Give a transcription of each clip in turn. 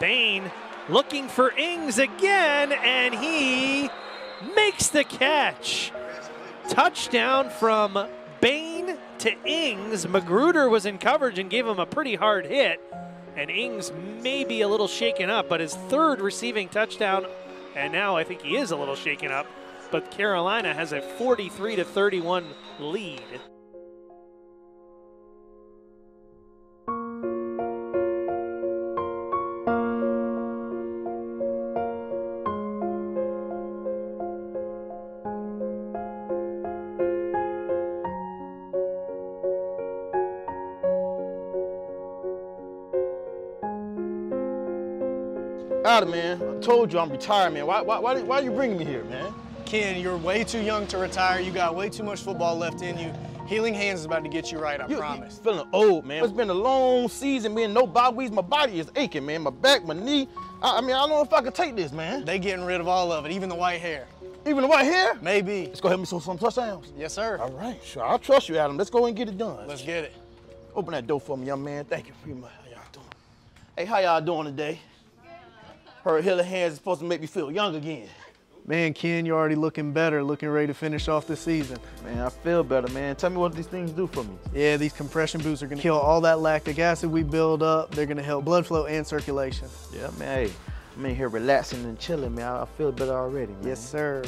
Bain looking for Ings again, and he makes the catch. Touchdown from Bain to Ings. Magruder was in coverage and gave him a pretty hard hit. And Ings may be a little shaken up, but his third receiving touchdown, and now I think he is a little shaken up. But Carolina has a 43 to 31 lead. Out man. I told you I'm retired, man. Why, why, why, why are you bringing me here, man? Ken, you're way too young to retire. You got way too much football left in you. Healing Hands is about to get you right, I You, promise. you feeling old, man. It's been a long season, man. No bye weeks. My body is aching, man. My back, my knee. I, I mean, I don't know if I can take this, man. They getting rid of all of it, even the white hair. Even the white hair? Maybe. Let's go help me so some, some touchdowns. Yes, sir. All right, sure. I'll trust you, Adam. Let's go and get it done. Let's get it. Open that door for me, young man. Thank you very much. How y'all doing? Hey, how y'all doing today? Heard Healing Hands is supposed to make me feel young again. Man, Ken, you're already looking better, looking ready to finish off the season. Man, I feel better, man. Tell me what these things do for me. Yeah, these compression boots are gonna kill all that lactic acid we build up. They're gonna help blood flow and circulation. Yeah, man. Hey, I'm in here relaxing and chilling, man. I I feel better already, man. Yes, sir.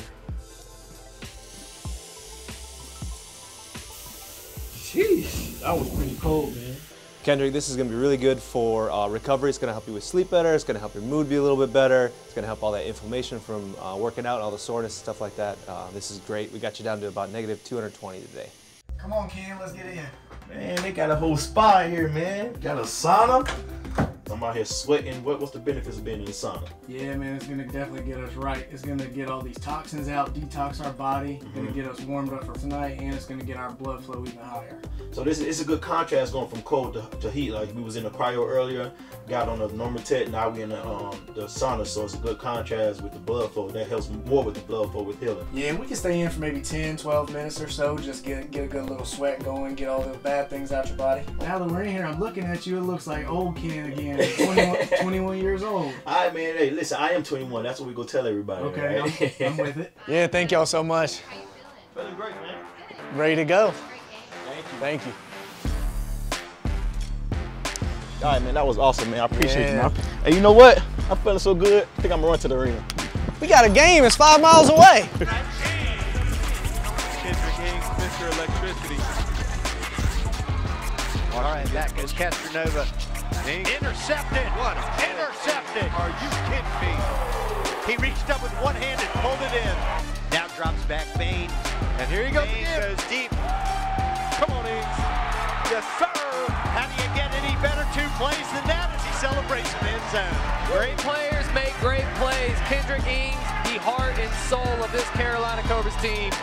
Sheesh, that was pretty cold, man. Kendrick, this is going to be really good for uh, recovery. It's going to help you with sleep better. It's going to help your mood be a little bit better. It's going to help all that inflammation from uh, working out, all the soreness stuff like that. Uh, this is great. We got you down to about negative 220 today. Come on, Ken, let's get in. Man, they got a whole spa here, man. Got a sauna. I'm out here sweating. What, what's the benefits of being in the sauna? Yeah, man, it's gonna definitely get us right. It's gonna get all these toxins out, detox our body, gonna get us warmed up for tonight, and it's gonna get our blood flow even higher. So this is it's a good contrast going from cold to, to heat. Like we was in the cryo earlier, got on the NormaTec, now we in the um the sauna. So it's a good contrast with the blood flow. That helps more with the blood flow with healing. Yeah, and we can stay in for maybe 10, 12 minutes or so, just get get a good little sweat going, get all the bad things out your body. Now that we're in here, I'm looking at you, it looks like old Ken again, 21, 21 years old. All right, man. Hey, listen, I am 21. That's what we go tell everybody. Okay, right? I'm, I'm with it. Yeah, thank y'all so much. Feeling great, man. Ready to go. Thank you. Thank you. All right, man. That was awesome, man. I appreciate Yeah. you, man. Hey, you know what? I'm feeling so good. I think I'm gonna run to the arena. We got a game, it's five miles away. Kendrick Ings, Mr. Electricity. All right, back goes Castronova. Intercepted. What Intercepted. Are you kidding me? He reached up with one hand and pulled it in. Now drops back Bain. And here he goes Bain again. goes deep. Come on, Ings. Yes, sir. How do you get any better two plays than that as he celebrates in the end zone? Great players make great plays. Kendrick Ings, the heart and soul of this Carolina Cobras team.